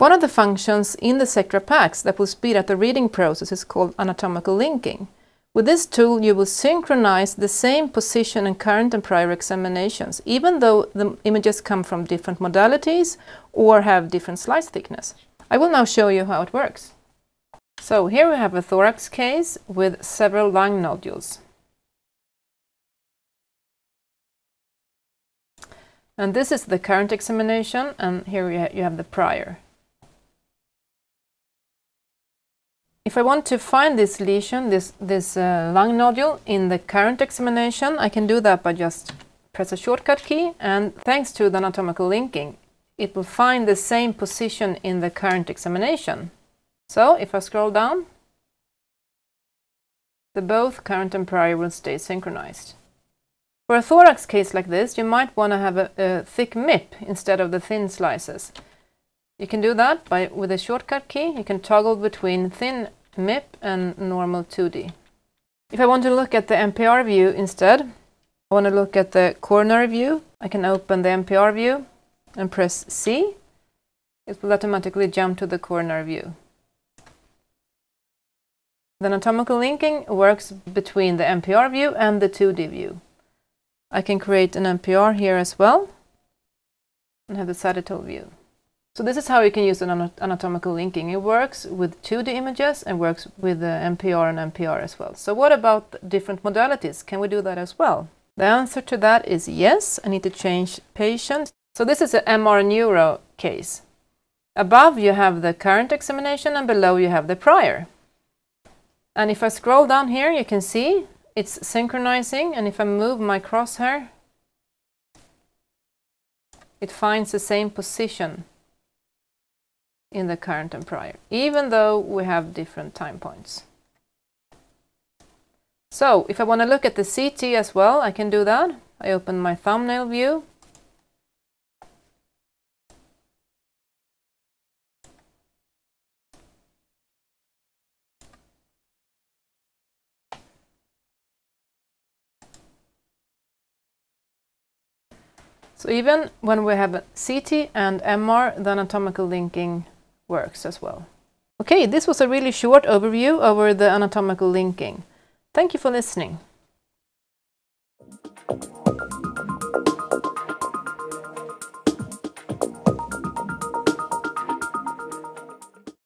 One of the functions in the Sectra PACS that will speed up the reading process is called anatomical linking. With this tool you will synchronize the same position and current and prior examinations, even though the images come from different modalities or have different slice thickness. I will now show you how it works. So here we have a thorax case with several lung nodules. And this is the current examination and here you have the prior. If I want to find this lesion, this, this uh, lung nodule in the current examination, I can do that by just press a shortcut key and thanks to the anatomical linking, it will find the same position in the current examination. So if I scroll down, the both current and prior will stay synchronized. For a thorax case like this, you might want to have a, a thick MIP instead of the thin slices. You can do that by with a shortcut key. You can toggle between thin MIP and normal 2D. If I want to look at the MPR view instead, I want to look at the coronal view. I can open the MPR view and press C. It will automatically jump to the coronal view. The anatomical linking works between the MPR view and the 2D view. I can create an MPR here as well and have the sagittal view. So this is how you can use an anatomical linking. It works with 2D images and works with the MPR and MPR as well. So what about different modalities? Can we do that as well? The answer to that is yes. I need to change patient. So this is an MR neuro case. Above you have the current examination and below you have the prior. And if I scroll down here you can see it's synchronizing and if I move my crosshair it finds the same position in the current and prior, even though we have different time points. So if I want to look at the CT as well, I can do that. I open my thumbnail view. So even when we have CT and MR, the anatomical linking works as well. Okay, this was a really short overview over the anatomical linking. Thank you for listening.